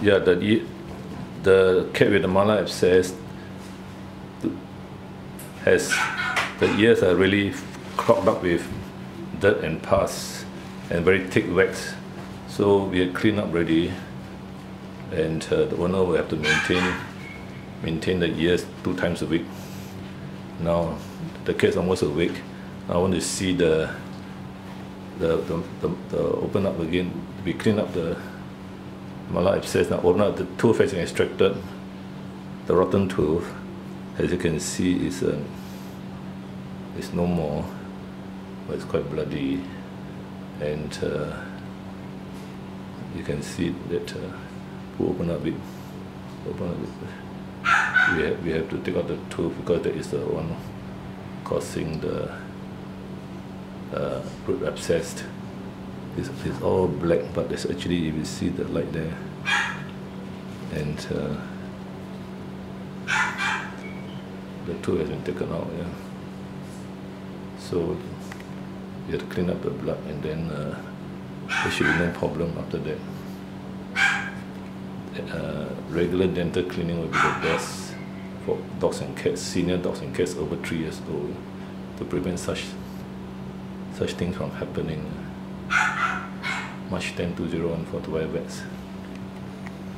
Yeah, the the cat with the malar abscess has the ears are really clogged up with dirt and pus and very thick wax. So we are cleaned up already, and uh, the owner will have to maintain maintain the ears two times a week. Now the cat's almost awake. I want to see the the, the, the, the open up again. We clean up the malar abscess. Now open the tooth has been extracted. The rotten tooth, as you can see, is uh, is no more, but it's quite bloody, and uh, you can see that uh, open up it, open up it. We have, we have to take out the tooth because that is the one causing the uh, root abscess. It's, it's all black, but there's actually, you will see the light there. And uh, the tooth has been taken out, yeah. So you have to clean up the blood and then uh, there should be no problem after that. Uh, regular dental cleaning will be the best for dogs and cats, senior dogs and cats over three years old to prevent such such things from happening. March 10, 2014 to Vets.